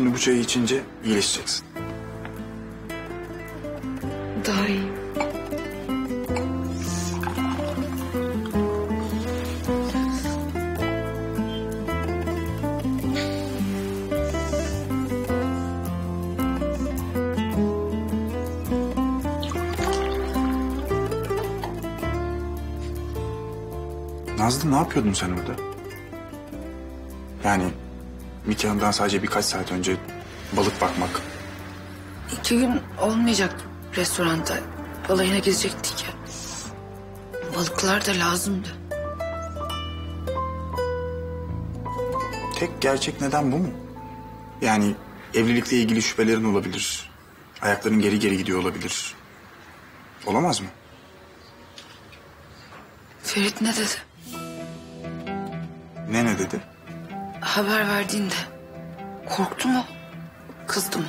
Şimdi bu çayı içince iyileşeceksin. Daha iyi. Nazlı ne yapıyordun sen orada? Yani nikahından sadece birkaç saat önce balık bakmak. İki gün olmayacak restoranda. Balayına gidecektik ya. Balıklar da lazımdı. Tek gerçek neden bu mu? Yani evlilikle ilgili şüphelerin olabilir. Ayakların geri geri gidiyor olabilir. Olamaz mı? Ferit ne dedi? Ne ne dedi? Haber verdiğinde korktu mu? Kızdı mı?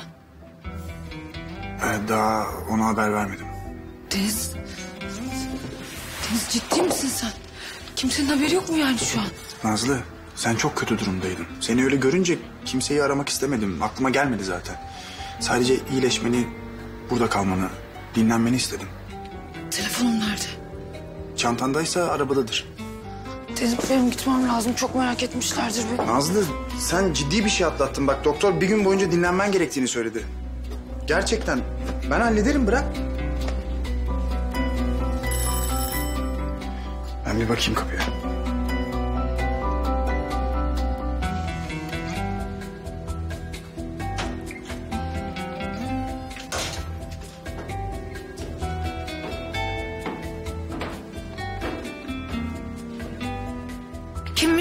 Ee, daha ona haber vermedim. Deniz... Deniz ciddi misin sen? Kimsenin haberi yok mu yani şu an? Nazlı sen çok kötü durumdaydın. Seni öyle görünce kimseyi aramak istemedim. Aklıma gelmedi zaten. Sadece iyileşmeni, burada kalmanı, dinlenmeni istedim. Telefonum nerede? Çantandaysa arabadadır. Deniz benim gitmem lazım. Çok merak etmişlerdir beni. Nazlı sen ciddi bir şey atlattın. Bak doktor bir gün boyunca dinlenmen gerektiğini söyledi. Gerçekten ben hallederim bırak. Ben bir bakayım kapıya.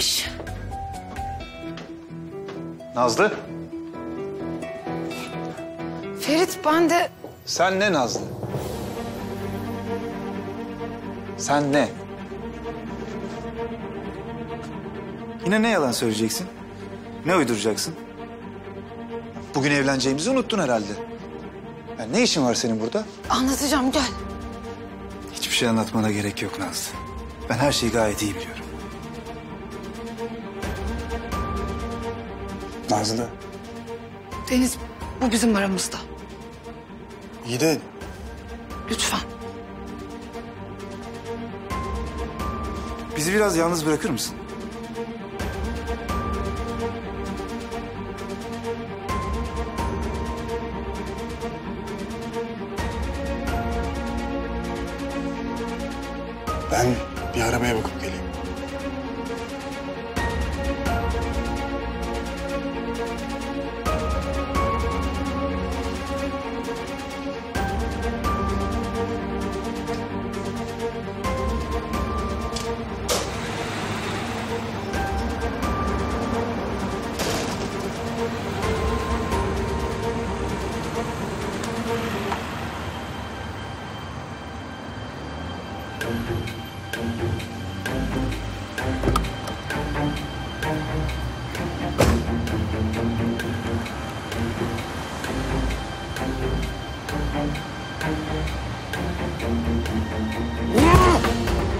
Kimmiş? Nazlı. Ferit ben de... Sen ne Nazlı? Sen ne? Yine ne yalan söyleyeceksin? Ne uyduracaksın? Bugün evleneceğimizi unuttun herhalde. Ya ne işin var senin burada? Anlatacağım gel. Hiçbir şey anlatmana gerek yok Nazlı. Ben her şeyi gayet iyi biliyorum. Nazlı Deniz bu bizim aramızda. iyi de Lütfen. Bizi biraz yalnız bırakır mısın? ben bir arabaya bakıp geleyim.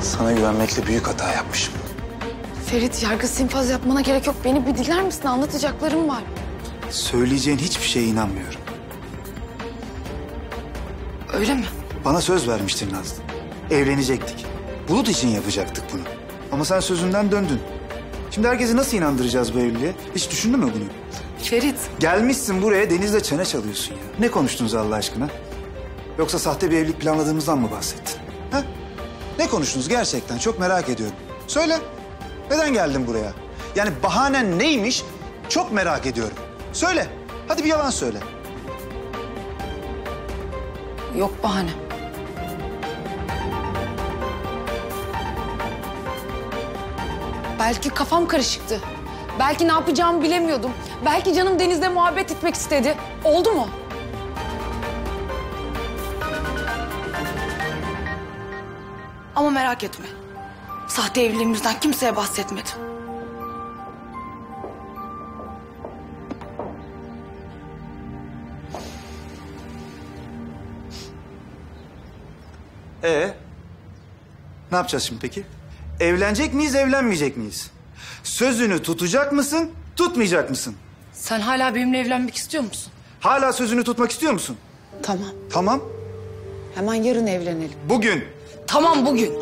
Sana güvenmekle büyük hata yapmışım. Ferit yargı sinfaz yapmana gerek yok. Beni bir dinler misin? Anlatacaklarım var. Söyleyeceğin hiçbir şeye inanmıyorum. Öyle mi? Bana söz vermiştin Nazlı. Evlenecektik. Bulut için yapacaktık bunu. Ama sen sözünden döndün. Şimdi herkesi nasıl inandıracağız bu evliliğe? Hiç düşündün mü bunu? Ferit Gelmişsin buraya denizle çene çalıyorsun ya. Ne konuştunuz Allah aşkına? Yoksa sahte bir evlilik planladığımızdan mı bahsettin? Ha? Ne konuştunuz gerçekten? Çok merak ediyorum. Söyle. Neden geldin buraya? Yani bahanen neymiş? Çok merak ediyorum. Söyle. Hadi bir yalan söyle. yok bahane. Belki kafam karışıktı. Belki ne yapacağımı bilemiyordum. Belki canım denizde muhabbet etmek istedi. Oldu mu? Ama merak etme. Sahte evliliğimizden kimseye bahsetmedim. Ee? Ne yapacağız şimdi peki? Evlenecek miyiz, evlenmeyecek miyiz? Sözünü tutacak mısın, tutmayacak mısın? Sen hala benimle evlenmek istiyor musun? Hala sözünü tutmak istiyor musun? Tamam. Tamam. Hemen yarın evlenelim. Bugün. Tamam bugün.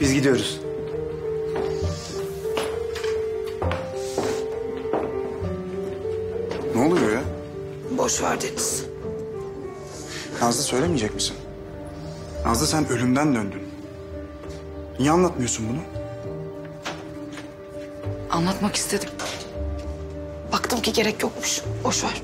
Biz gidiyoruz. Boş ver Deniz. Nazlı söylemeyecek misin? Nazlı sen ölümden döndün. Niye anlatmıyorsun bunu? Anlatmak istedim. Baktım ki gerek yokmuş. Boş ver.